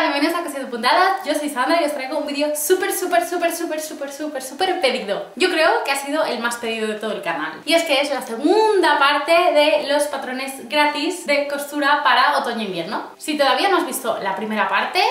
bienvenidos a de Puntadas, yo soy Sandra y os traigo un vídeo súper, súper, súper, súper, súper, súper, súper pedido. Yo creo que ha sido el más pedido de todo el canal. Y es que es la segunda parte de los patrones gratis de costura para otoño-invierno. Si todavía no has visto la primera parte,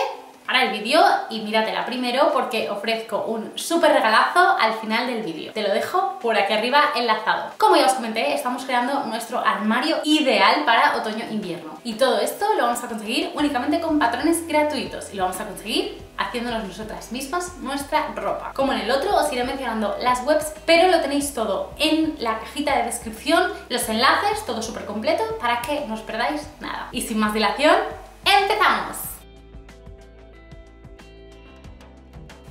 para el vídeo y míratela primero porque ofrezco un súper regalazo al final del vídeo. Te lo dejo por aquí arriba enlazado. Como ya os comenté, estamos creando nuestro armario ideal para otoño-invierno. Y todo esto lo vamos a conseguir únicamente con patrones gratuitos y lo vamos a conseguir haciéndonos nosotras mismas nuestra ropa. Como en el otro, os iré mencionando las webs, pero lo tenéis todo en la cajita de descripción, los enlaces, todo súper completo, para que no os perdáis nada. Y sin más dilación, ¡empezamos!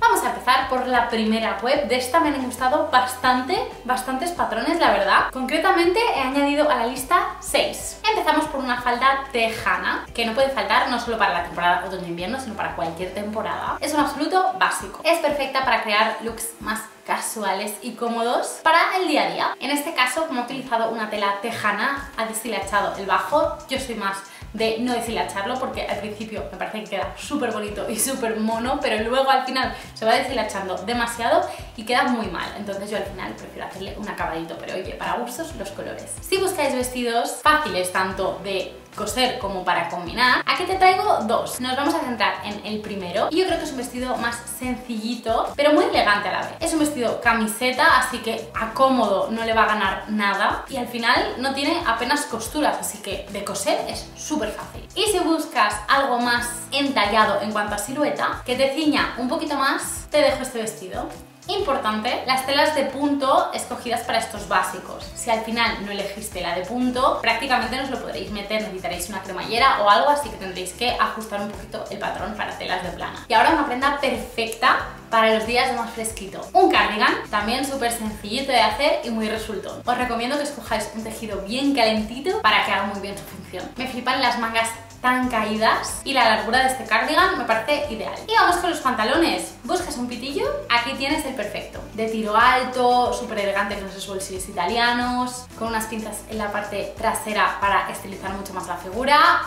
Vamos a empezar por la primera web. De esta me han gustado bastante, bastantes patrones, la verdad. Concretamente he añadido a la lista 6. Empezamos por una falda tejana, que no puede faltar no solo para la temporada otoño-invierno, sino para cualquier temporada. Es un absoluto básico. Es perfecta para crear looks más casuales y cómodos para el día a día. En este caso, como he utilizado una tela tejana, ha deshilachado el bajo. Yo soy más de no deshilacharlo porque al principio me parece que queda súper bonito y súper mono, pero luego al final se va deshilachando demasiado y queda muy mal. Entonces yo al final prefiero hacerle un acabadito, pero oye, para gustos los colores. Si buscáis vestidos fáciles tanto de coser como para combinar, aquí te traigo dos. Nos vamos a centrar en el primero y yo creo que es un vestido más sencillito, pero muy elegante a la vez. Es un vestido camiseta, así que a cómodo no le va a ganar nada y al final no tiene apenas costuras, así que de coser es súper fácil. Y si buscas algo más entallado en cuanto a silueta, que te ciña un poquito más, te dejo este vestido. Importante, las telas de punto escogidas para estos básicos. Si al final no elegiste la de punto, prácticamente no os lo podréis meter, necesitaréis una cremallera o algo, así que tendréis que ajustar un poquito el patrón para telas de plana. Y ahora una prenda perfecta para los días de más fresquito. Un cardigan, también súper sencillito de hacer y muy resultón. Os recomiendo que escojáis un tejido bien calentito para que haga muy bien su función. Me flipan las mangas tan caídas y la largura de este cardigan me parece ideal. Y vamos con los pantalones. Buscas un pitillo, aquí tienes el perfecto. De tiro alto, súper elegante con esos bolsillos italianos, con unas pinzas en la parte trasera para estilizar mucho más la figura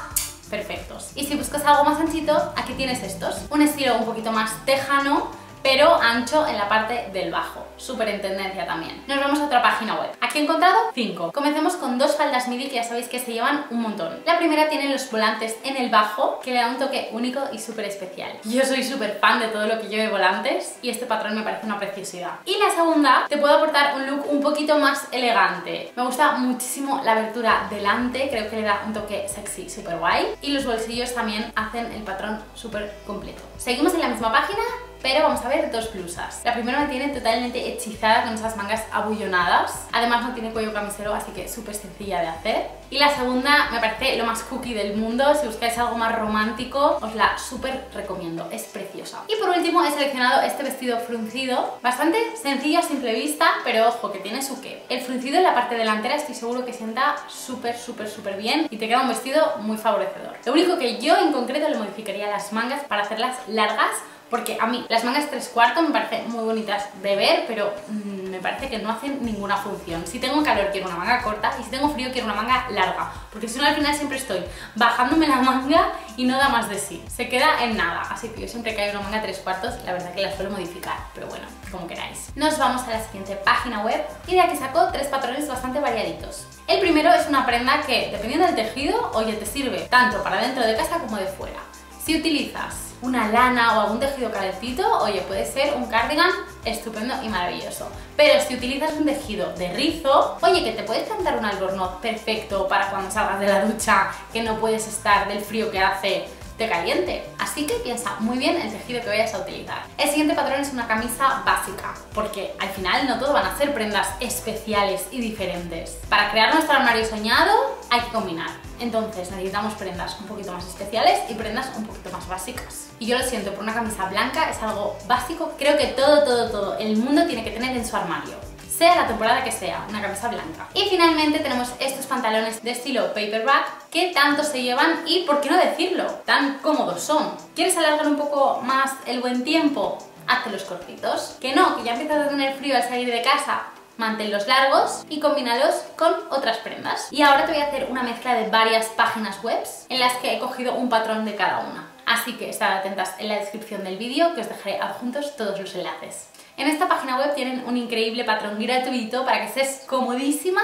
perfectos. Y si buscas algo más anchito, aquí tienes estos. Un estilo un poquito más tejano, pero ancho en la parte del bajo. Súper en tendencia también. Nos vamos a otra página web. Aquí he encontrado 5. Comencemos con dos faldas midi que ya sabéis que se llevan un montón. La primera tiene los volantes en el bajo, que le da un toque único y súper especial. Yo soy súper fan de todo lo que lleve volantes y este patrón me parece una preciosidad. Y la segunda te puede aportar un look un poquito más elegante. Me gusta muchísimo la abertura delante, creo que le da un toque sexy súper guay. Y los bolsillos también hacen el patrón súper completo. Seguimos en la misma página pero vamos a ver dos blusas. La primera me tiene totalmente hechizada con esas mangas abullonadas. Además no tiene cuello camisero, así que súper sencilla de hacer. Y la segunda me parece lo más cookie del mundo. Si buscáis algo más romántico, os la súper recomiendo. Es preciosa. Y por último he seleccionado este vestido fruncido. Bastante sencillo a simple vista, pero ojo, que tiene su qué. El fruncido en la parte delantera estoy seguro que sienta súper, súper, súper bien y te queda un vestido muy favorecedor. Lo único que yo en concreto le modificaría las mangas para hacerlas largas porque a mí las mangas tres cuartos me parecen muy bonitas de ver, pero mmm, me parece que no hacen ninguna función. Si tengo calor quiero una manga corta y si tengo frío quiero una manga larga, porque si no al final siempre estoy bajándome la manga y no da más de sí. Se queda en nada, así que yo siempre que hay una manga tres cuartos, la verdad que la suelo modificar, pero bueno, como queráis. Nos vamos a la siguiente página web y de aquí saco tres patrones bastante variaditos. El primero es una prenda que, dependiendo del tejido, oye, te sirve tanto para dentro de casa como de fuera. Si utilizas una lana o algún tejido calentito, oye, puede ser un cardigan estupendo y maravilloso. Pero si utilizas un tejido de rizo, oye, que te puedes plantar un albornoz perfecto para cuando salgas de la ducha, que no puedes estar del frío que hace te caliente. Así que piensa muy bien el tejido que vayas a utilizar. El siguiente patrón es una camisa básica, porque al final no todo van a ser prendas especiales y diferentes. Para crear nuestro armario soñado hay que combinar. Entonces necesitamos prendas un poquito más especiales y prendas un poquito más básicas. Y yo lo siento, por una camisa blanca es algo básico. Creo que todo, todo, todo el mundo tiene que tener en su armario sea la temporada que sea, una camisa blanca. Y finalmente tenemos estos pantalones de estilo paperback que tanto se llevan y, por qué no decirlo, tan cómodos son. ¿Quieres alargar un poco más el buen tiempo? Hazte los cortitos. Que no, que ya empiezas a tener frío al salir de casa, manténlos largos y combínalos con otras prendas. Y ahora te voy a hacer una mezcla de varias páginas web en las que he cogido un patrón de cada una. Así que estad atentas en la descripción del vídeo que os dejaré adjuntos todos los enlaces. En esta página web tienen un increíble patrón gratuito para que estés comodísima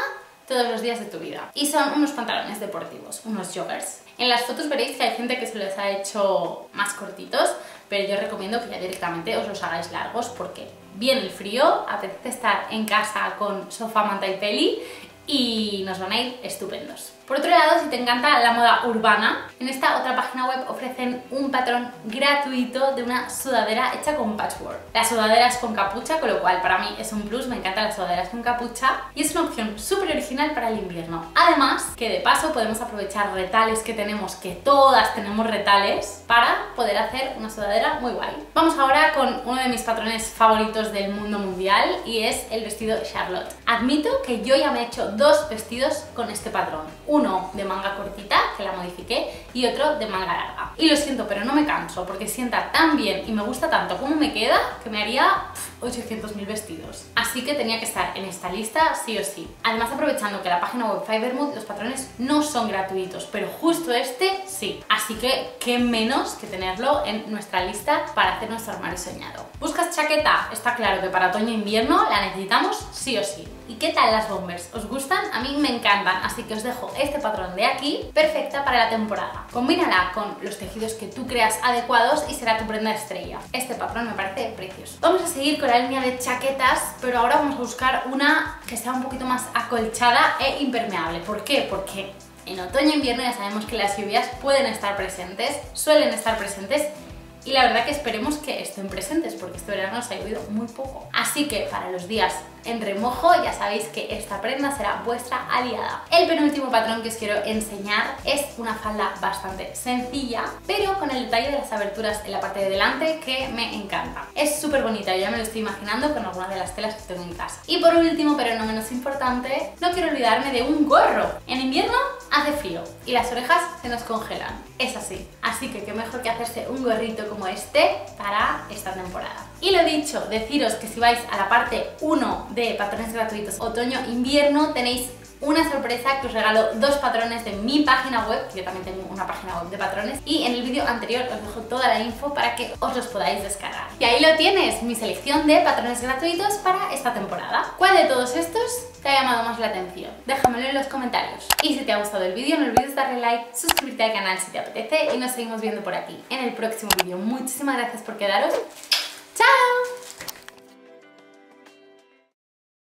todos los días de tu vida. Y son unos pantalones deportivos, unos joggers. En las fotos veréis que hay gente que se los ha hecho más cortitos, pero yo recomiendo que ya directamente os los hagáis largos porque viene el frío, apetece estar en casa con sofá, manta y peli y nos van a ir estupendos. Por otro lado, si te encanta la moda urbana, en esta otra página web ofrecen un patrón gratuito de una sudadera hecha con patchwork. La sudadera es con capucha, con lo cual para mí es un plus, me encantan las sudaderas con capucha y es una opción súper original para el invierno. Además, que de paso podemos aprovechar retales que tenemos, que todas tenemos retales, para poder hacer una sudadera muy guay. Vamos ahora con uno de mis patrones favoritos del mundo mundial y es el vestido Charlotte. Admito que yo ya me he hecho dos vestidos con este patrón uno de manga cortita, que la modifiqué, y otro de manga larga. Y lo siento, pero no me canso, porque sienta tan bien y me gusta tanto como me queda, que me haría 800.000 vestidos. Así que tenía que estar en esta lista sí o sí. Además, aprovechando que la página web Fivermood los patrones no son gratuitos, pero justo este sí. Así que qué menos que tenerlo en nuestra lista para hacer nuestro armario soñado. ¿Buscas chaqueta? Está claro que para otoño e invierno la necesitamos sí o sí. ¿Y qué tal las bombers? ¿Os gustan? A mí me encantan, así que os dejo este patrón de aquí, perfecta para la temporada. Combínala con los tejidos que tú creas adecuados y será tu prenda estrella. Este patrón me parece precioso. Vamos a seguir con línea de chaquetas, pero ahora vamos a buscar una que sea un poquito más acolchada e impermeable. ¿Por qué? Porque en otoño e invierno ya sabemos que las lluvias pueden estar presentes, suelen estar presentes y la verdad que esperemos que estén presentes porque este verano nos ha llovido muy poco. Así que para los días en remojo ya sabéis que esta prenda será vuestra aliada. El penúltimo patrón que os quiero enseñar es una falda bastante sencilla pero con el detalle de las aberturas en la parte de delante que me encanta. Es súper bonita, yo ya me lo estoy imaginando con algunas de las telas que tengo en casa. Y por último, pero no menos importante, no quiero olvidarme de un gorro. En invierno hace frío y las orejas se nos congelan. Es así. Así que qué mejor que hacerse un gorrito como este para esta temporada. Y lo dicho, deciros que si vais a la parte 1 de patrones gratuitos otoño-invierno tenéis una sorpresa que os regalo dos patrones de mi página web, que yo también tengo una página web de patrones, y en el vídeo anterior os dejo toda la info para que os los podáis descargar. Y ahí lo tienes, mi selección de patrones gratuitos para esta temporada. ¿Cuál de todos estos te ha llamado más la atención? Déjamelo en los comentarios. Y si te ha gustado el vídeo no olvides darle like, suscribirte al canal si te apetece y nos seguimos viendo por aquí en el próximo vídeo. Muchísimas gracias por quedaros. ¡Chao!